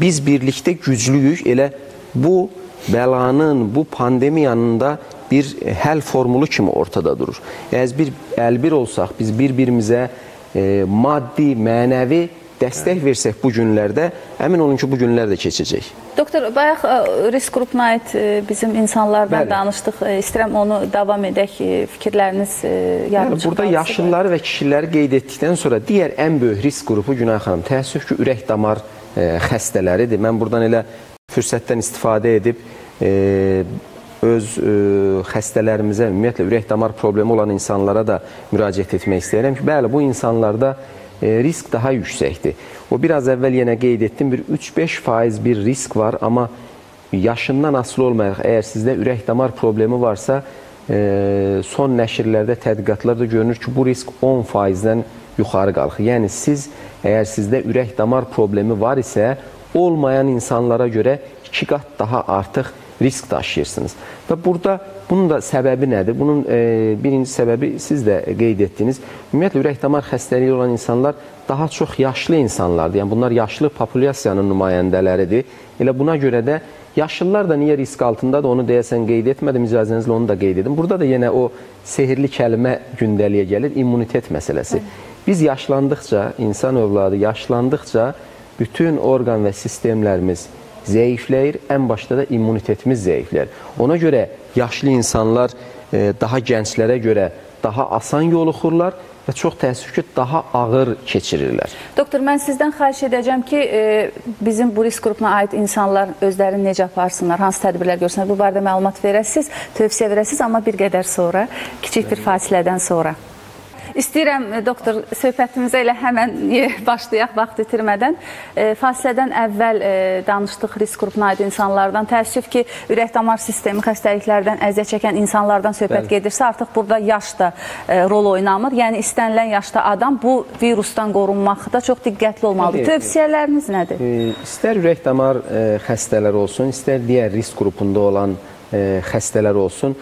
biz birlikdə güclüyük. Elə bu bəlanın, bu pandemiyanın da bir həll formulu kimi ortada durur. Əgər bir əlbir olsaq, biz bir-birimizə e, maddi, mənəvi dəstək versək bu günlərdə, əmin olun ki, bu günlər də keçəcək. Doktor, bayaq ə, risk qrupuna aid ə, bizim insanlardan Bəli. danışdıq. Ə, İstəyirəm onu davam edək. ə, Fikirləriniz ə, yardımcı burada qalsın. yaşlıları və kişiləri qeyd etdikdən sonra digər ən böyük risk qrupu Günay xanım, təəssüf ki, ürək damar e, xəstələridir. Mən buradan elə fürsətdən istifadə edib e, öz e, xəstələrimizə, ümumiyyətlə ürək damar problemi olan insanlara da müraciət etmək istəyirəm ki, bəli, bu insanlarda e, risk daha yüksəkdir. O biraz əvvəl yenə qeyd etdim, bir 3-5% bir risk var, amma yaşından asılı olmayaraq, əgər sizdə ürək damar problemi varsa, e, son nəşrlərdə, tədqiqatlarda görünür ki, bu risk 10%-dən yuxarı qalxır. Yəni siz əgər sizdə ürək damar problemi var isə, olmayan insanlara görə 2 qat daha artıq risk daşıyırsınız. Və burada bunun da səbəbi nədir? Bunun e, birinci səbəbi siz də qeyd etdiniz. Ümumiyyətlə ürək-damar xəstəliyi olan insanlar daha çox yaşlı insanlardır. Yəni bunlar yaşlı populyasiyanın nümayəndələridir. Elə buna görə də yaşlılar da niyə risk altındadır onu deyəsən qeyd etmədim. İcazənizlə onu da qeyd edim. Burada da yenə o sehirli kəlmə gündəliyə gəlir, immunitet məsələsi. Biz yaşlandıqca, insan övladı yaşlandıqca bütün orqan və sistemlərimiz zəifləyir, ən başda da immunitetimiz zəifləyir. Ona görə yaşlı insanlar e, daha gənclərə görə daha asan yoluxurlar və çox təəssüf ki, daha ağır keçirirlər. Doktor, mən sizdən xahiş edəcəm ki, e, bizim bu risk qrupuna aid insanlar özlərini necə aparsınlar, hansı tədbirlər görsünlər, bu barədə məlumat verəsiz, tövsiyə verəsiz, amma bir qədər sonra, kiçik bir fasilədən sonra. İstəyirəm e, doktor söhbətimizə elə həmən başlayaq vaxt itirmədən. E, fasilədən əvvəl e, danışdıq risk qrupuna aid insanlardan. Təəssüf ki, ürək-damar sistemi xəstəliklərdən əziyyət çəkən insanlardan söhbət Bəli. gedirsə, artıq burada yaş da e, rol oynamır. Yəni istənilən yaşda adam bu virusdan qorunmaqda çox diqqətli olmalıdır. Tövsiyələriniz nədir? E, istər ürək-damar e, xəstələri olsun, istər digər risk qrupunda olan e, xəstələr olsun,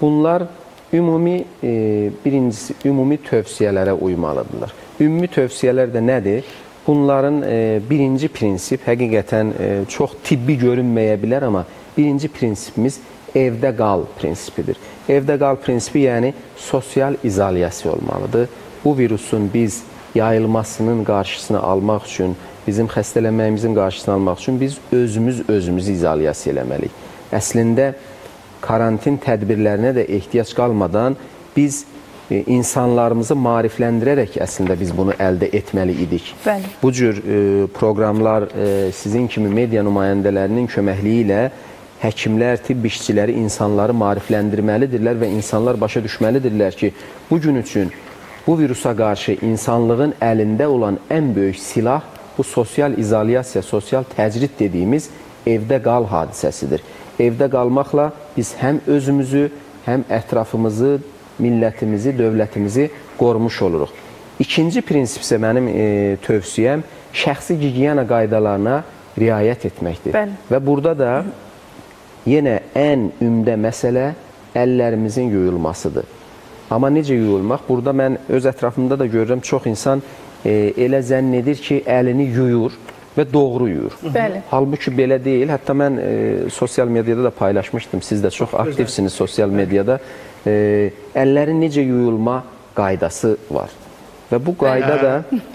bunlar ümumi e, birincisi ümumi tövsiyələrə uymalıdırlar. Ümumi tövsiyələr də nədir? Bunların e, birinci prinsip həqiqətən e, çox tibbi görünməyə bilər, amma birinci prinsipimiz evdə qal prinsipidir. Evdə qal prinsipi yəni sosial izolyasiya olmalıdır. Bu virusun biz yayılmasının qarşısını almaq üçün, bizim xəstələnməyimizin qarşısını almaq üçün biz özümüz özümüzü izolyasiya eləməliyik. Əslində karantin tədbirlərinə də ehtiyac qalmadan biz e, insanlarımızı maarifləndirərək əslində biz bunu əldə etməli idik. Bəli. Bu cür e, proqramlar e, sizin kimi media nümayəndələrinin köməkliyi ilə həkimlər, tibb işçiləri insanları maarifləndirməlidirlər və insanlar başa düşməlidirlər ki, bu gün üçün bu virusa qarşı insanlığın əlində olan ən böyük silah bu sosial izolyasiya, sosial təcrid dediyimiz evdə qal hadisəsidir evdə qalmaqla biz həm özümüzü, həm ətrafımızı, millətimizi, dövlətimizi qorumuş oluruq. İkinci prinsip isə mənim e, tövsiyəm şəxsi gigiyena qaydalarına riayət etməkdir. Bəli. Və burada da yenə ən ümdə məsələ əllərimizin yuyulmasıdır. Amma necə yuyulmaq? Burada mən öz ətrafımda da görürəm çox insan e, elə zənn edir ki, əlini yuyur və doğruyur. Bəli. Halbuki belə deyil. Hətta mən e, sosial mediada da paylaşmışdım. Siz də çox aktivsiniz sosial mediada. E, əllərin necə yuyulma qaydası var. Və bu qayda da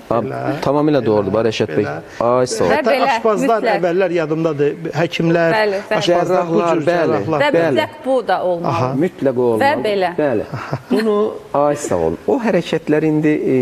Belə, tamamilə doğrudur, Bar Rəşad bəy. Ay sağ ol. Hətta aşpazlar əvvəllər yadımdadır. Həkimlər, bəli, bəli. aşpazlar, bəli, cərrahlar. Və mütləq bu da olmalı. Aha, mütləq olmalı. Və belə. Bəli. Bunu ay sağ ol. O hərəkətlər indi e,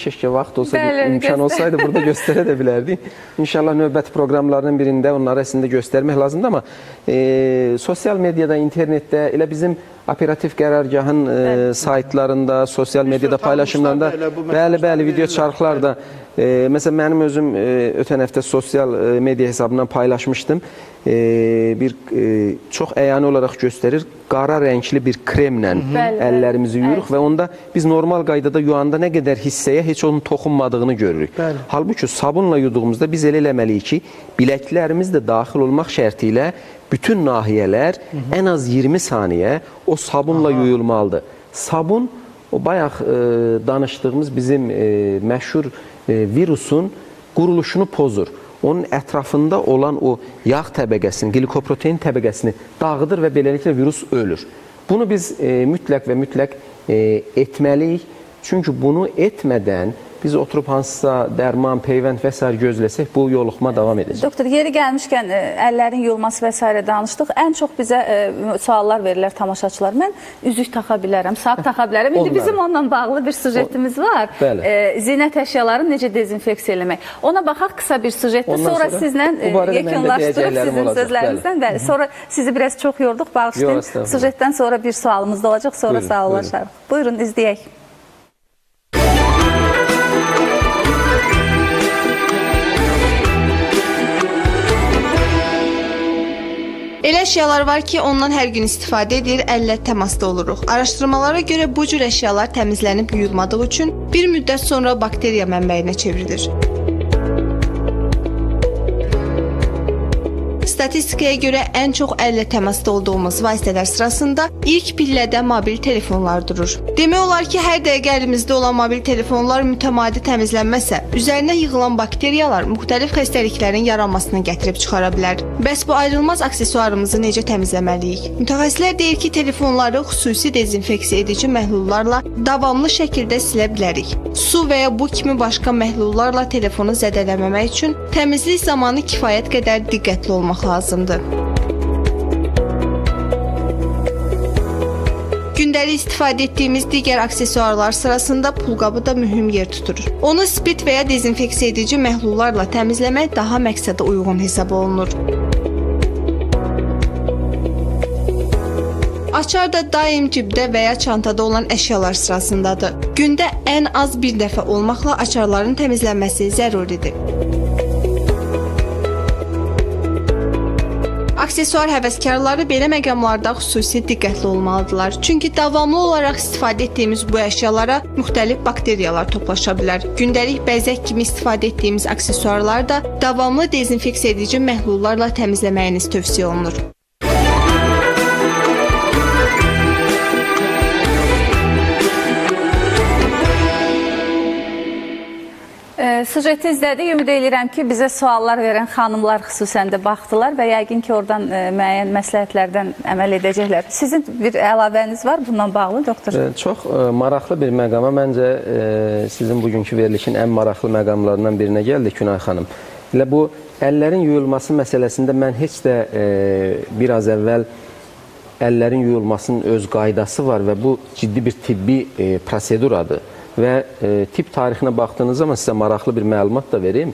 keşkə vaxt olsa, bəli, imkan göstər. olsaydı burada göstərə də bilərdik. İnşallah növbəti proqramlarının birində onları əslində göstərmək lazımdır, amma e, sosial mediada, internetdə elə bizim operativ qərargahın e, saytlarında, sosial mediada paylaşımlarında bəli, bəli, video çarxlar da e, məsələn mənim özüm e, ötən həftə sosial e, media hesabından paylaşmışdım. E, bir e, çox əyani olaraq göstərir. Qara rəngli bir kremlə bəli, əllərimizi yuyuruq və onda biz normal qaydada yuyanda nə qədər hissəyə heç onun toxunmadığını görürük. Bəli. Halbuki sabunla yuduğumuzda biz elə eləməliyik ki, biləklərimiz də daxil olmaq şərti ilə bütün nahiyələr Hı -hı. ən az 20 saniyə o sabunla Aha. yuyulmalıdır. Sabun o bayaq e, danışdığımız bizim e, məşhur e, virusun quruluşunu pozur. Onun ətrafında olan o yağ təbəqəsini, glikoprotein təbəqəsini dağıdır və beləliklə virus ölür. Bunu biz e, mütləq və mütləq e, etməliyik. Çünki bunu etmədən biz oturub hansısa dərman, peyvənd və s. gözləsək bu yoluxma davam edəcək. Doktor, yeri gəlmişkən e, əllərin yuyulması və s. danışdıq. Ən çox bizə ə, e, suallar verirlər tamaşaçılar. Mən üzük taxa bilərəm, saat taxa bilərəm. İndi bizim onunla bağlı bir sujetimiz var. Bəli. Ə, e, zinət əşyalarını necə dezinfeksiya eləmək. Ona baxaq qısa bir sujetdə, sonra, sonra sizlə yekunlaşdırıb sizin olacaq. sözlərinizdən. Bəli. Bəli. Sonra sizi biraz çox yorduq, bağışlayın. Sujetdən sonra bir sualımız da olacaq, sonra sağollaşarıq. Buyurun izləyək. Elə əşyalar var ki, ondan hər gün istifadə edir, əllə təmasda oluruq. Araşdırmalara görə bu cür əşyalar təmizlənib yuyulmadığı üçün bir müddət sonra bakteriya mənbəyinə çevrilir. Statistikaya görə ən çox əllə təmasda olduğumuz vasitələr sırasında ilk pillədə mobil telefonlar durur. Demək olar ki, hər dəqiqə əlimizdə olan mobil telefonlar mütəmadi təmizlənməsə, üzərinə yığılan bakteriyalar müxtəlif xəstəliklərin yaranmasına gətirib çıxara bilər. Bəs bu ayrılmaz aksesuarımızı necə təmizləməliyik? Mütəxəssislər deyir ki, telefonları xüsusi dezinfeksiya edici məhlullarla davamlı şəkildə silə bilərik. Su və ya bu kimi başqa məhlullarla telefonu zədələməmək üçün təmizlik zamanı kifayət qədər diqqətli olmaq lazımdır. Gündəlik istifadə etdiyimiz digər aksesuarlar sırasında pulqabı da mühüm yer tutur. Onu spirt və ya dezinfeksiya edici məhlullarla təmizləmək daha məqsədə uyğun hesab olunur. Açar da daim cibdə və ya çantada olan əşyalar sırasındadır. Gündə ən az bir dəfə olmaqla açarların təmizlənməsi zəruridir. Aksesuar həvəskarları belə məqamlarda xüsusi diqqətli olmalıdırlar. Çünki davamlı olaraq istifadə etdiyimiz bu əşyalara müxtəlif bakteriyalar toplaşa bilər. Gündəlik bəzək kimi istifadə etdiyimiz aksesuarları da davamlı dezinfeksiya edici məhlullarla təmizləməyiniz tövsiyə olunur. Sujeti izlədik. Ümid edirəm ki, bizə suallar verən xanımlar xüsusən də baxdılar və yəqin ki, oradan ə, müəyyən məsləhətlərdən əməl edəcəklər. Sizin bir əlavəniz var bununla bağlı, doktor? E, çox ə, maraqlı bir məqama məncə sizin bugünkü verilişin ən maraqlı məqamlarından birinə gəldik Günay xanım. Elə bu əllərin yuyulması məsələsində mən heç də ə, biraz əvvəl əllərin yuyulmasının öz qaydası var və bu ciddi bir tibbi e, proseduradır və e, tip tarixinə baxdığınız zaman sizə maraqlı bir məlumat da verim.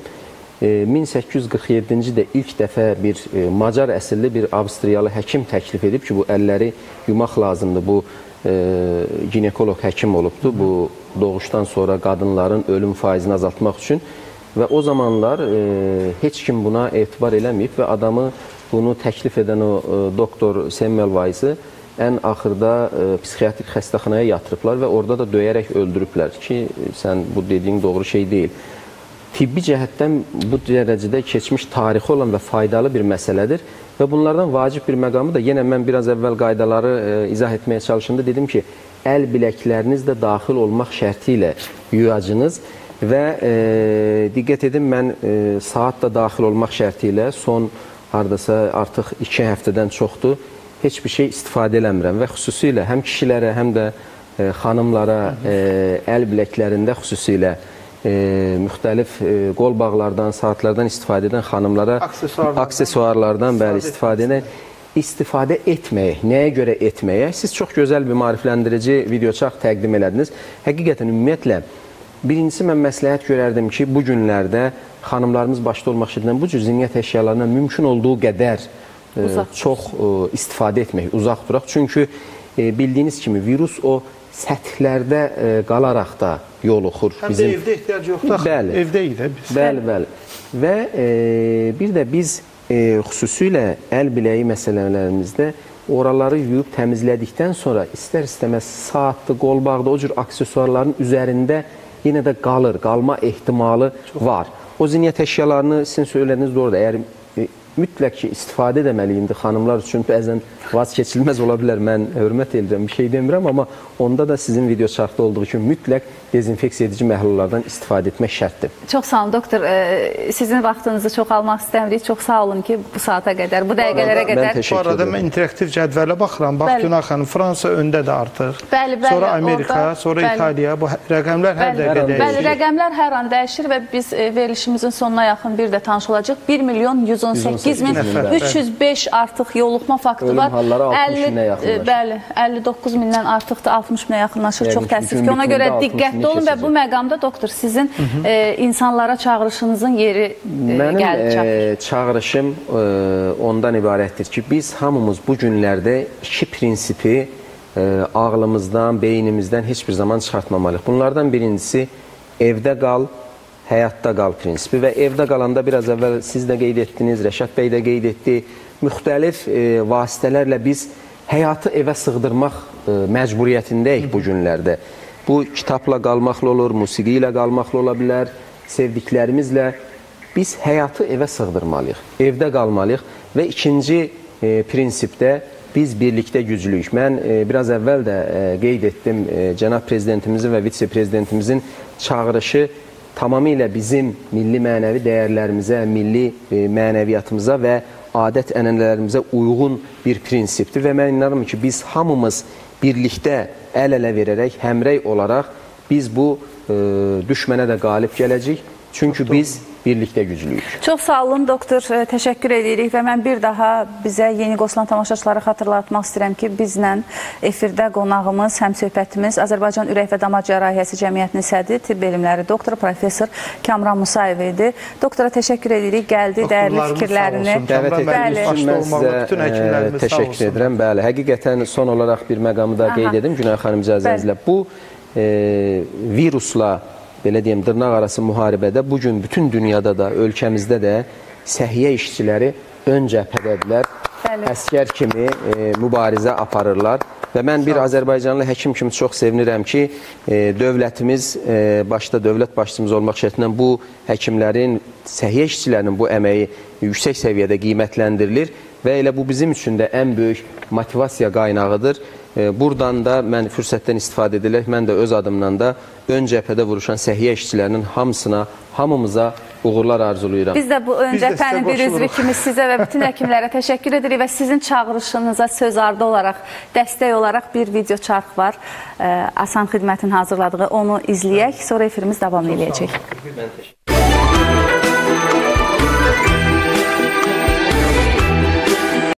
E, 1847-ci də ilk dəfə bir e, Macar əsilli bir Avstriyalı həkim təklif edib ki, bu əlləri yumaq lazımdır. Bu e, ginekoloq həkim olubdu. Bu doğuşdan sonra qadınların ölüm faizini azaltmaq üçün və o zamanlar e, heç kim buna etibar eləməyib və adamı bunu təklif edən o e, doktor Semmelweis-i ən axırda ə, psixiatrik xəstəxanaya yatırıblar və orada da döyərək öldürüblər ki, sən bu dediyin doğru şey deyil. Tibbi cəhətdən bu dərəcədə keçmiş tarixi olan və faydalı bir məsələdir və bunlardan vacib bir məqamı da yenə mən biraz əvvəl qaydaları ə, izah etməyə çalışanda dedim ki, əl biləkləriniz də daxil olmaq şərti ilə yuyacınız və e, diqqət edin mən e, saat da daxil olmaq şərti ilə son hardasa artıq 2 həftədən çoxdur heç bir şey istifadə eləmirəm və xüsusilə həm kişilərə, həm də e, xanımlara e, əl biləklərində xüsusilə e, müxtəlif e, qol bağlardan, saatlardan istifadə edən xanımlara Aksesuarlardan, aksesuarlardan bəli istifadə edən istifadə etməyə, nəyə görə etməyə? Siz çox gözəl bir maarifləndirici videoçaq təqdim elədiniz. Həqiqətən ümumiyyətlə birincisi mən məsləhət görərdim ki, bu günlərdə xanımlarımız başda olmaq şəkildə bu cür zinət əşyalarından mümkün olduğu qədər uzaq. çox istifadə etmək, uzaq duraq. Çünki bildiyiniz kimi virus o səthlərdə qalaraq da yoluxur. Həm bizim... də evdə ehtiyac yoxdur. Bəli. Evdə idi biz. Bəli, bəli. Və e, bir də biz e, xüsusilə əl biləyi məsələlərimizdə oraları yuyub təmizlədikdən sonra istər-istəməz saatlı, qolbağda o cür aksesuarların üzərində yenə də qalır, qalma ehtimalı Çox. var. O zinət əşyalarını sizin söylədiyiniz doğrudur. Əgər mütləq ki, istifadə etməliyimdir xanımlar üçün. Bəzən vaz keçilməz ola bilər. Mən hörmət edirəm, bir şey demirəm, amma onda da sizin video çarxda olduğu kimi mütləq dezinfeksiya edici məhlullardan istifadə etmək şərtdir. Çox sağ olun doktor. E, sizin vaxtınızı çox almaq istəmirik. Çox sağ olun ki, bu saata qədər, bu dəqiqələrə qədər. Bu arada mən interaktiv cədvələ baxıram. Bax Günah xanım, Fransa öndədir artıq. Bəli, bəli. Sonra Amerika, orada, sonra bəli. İtaliya. Bu rəqəmlər hər dəqiqə dəyişir. Bəli, rəqəmlər hər an dəyişir və biz e, verilişimizin sonuna yaxın bir də tanış olacaq. 1 milyon 118 min 305 artıq yoluxma faktı var. halları 60 minə yaxınlaşır. Bəli, 59 mindən artıqdır, 60 minə yaxınlaşır. Çox təəssüf ki, ona görə diqqətli olun və bu məqamda doktor sizin e, insanlara çağırışınızın yeri e, Mənim gəldi çatır. e, çağırışım e, ondan ibarətdir ki, biz hamımız bu günlərdə iki prinsipi e, ağlımızdan, beynimizdən heç bir zaman çıxartmamalıyıq. Bunlardan birincisi evdə qal, həyatda qal prinsipi və evdə qalanda biraz əvvəl siz də qeyd etdiniz, Rəşad bəy də qeyd etdi. Müxtəlif e, vasitələrlə biz həyatı evə sığdırmaq e, məcburiyyətindəyik bu günlərdə. Bu kitabla qalmaqla olur, musiqi ilə qalmaqla ola bilər, sevdiklərimizlə biz həyatı evə sığdırmalıyıq, evdə qalmalıyıq Və ikinci e, prinsip də biz birlikdə güclüyük. Mən e, biraz əvvəl də e, qeyd etdim, e, cənab prezidentimizin və vitse-prezidentimizin çağırışı tamamilə bizim milli mənəvi dəyərlərimizə, milli e, mənəviyyatımıza və adət-ənənələrimizə uyğun bir prinsipdir və mən inanıram ki, biz hamımız birlikdə əl-ələ verərək, həmrəy olaraq biz bu e, düşmənə də qalib gələcəyik. Çünki biz birlikdə güclüyük. Çox sağ olun doktor, e, təşəkkür edirik və mən bir daha bizə yeni qoşulan tamaşaçıları xatırlatmaq istəyirəm ki, bizlə efirdə qonağımız, həmsöhbətimiz Azərbaycan Ürək və Damar Cərrahiyyəsi Cəmiyyətinin sədri, tibb elmləri doktor, professor Kamran Musayev idi. Doktora təşəkkür edirik, gəldi, dəyərli fikirlərini. Dəvət etdiyiniz üçün mən sizə sağ təşəkkür edirəm. Bəli, həqiqətən son olaraq bir məqamı da qeyd edim Günay xanım icazənizlə. Bu e, virusla belə deyim dırnaq arası müharibədə bu gün bütün dünyada da, ölkəmizdə də səhiyyə işçiləri ön cəbhədədirlər. Əskər kimi e, mübarizə aparırlar. Və mən bir Azərbaycanlı həkim kimi çox sevinirəm ki, e, dövlətimiz, e, başda dövlət başçımız olmaq şərtindən bu həkimlərin, səhiyyə işçilərinin bu əməyi yüksək səviyyədə qiymətləndirilir və elə bu bizim üçün də ən böyük motivasiya qaynağıdır. Buradan da mən fürsətdən istifadə edilərək mən də öz adımdan da ön cəbhədə vuruşan səhiyyə işçilərinin hamısına, hamımıza uğurlar arzulayıram. Biz də bu ön cəbhənin bir üzvü kimi sizə və bütün həkimlərə təşəkkür edirik və sizin çağırışınıza söz ardı olaraq, dəstək olaraq bir video çarx var. Asan Xidmətin hazırladığı onu izləyək, sonra efirimiz davam edəcək. Mən təşəkkür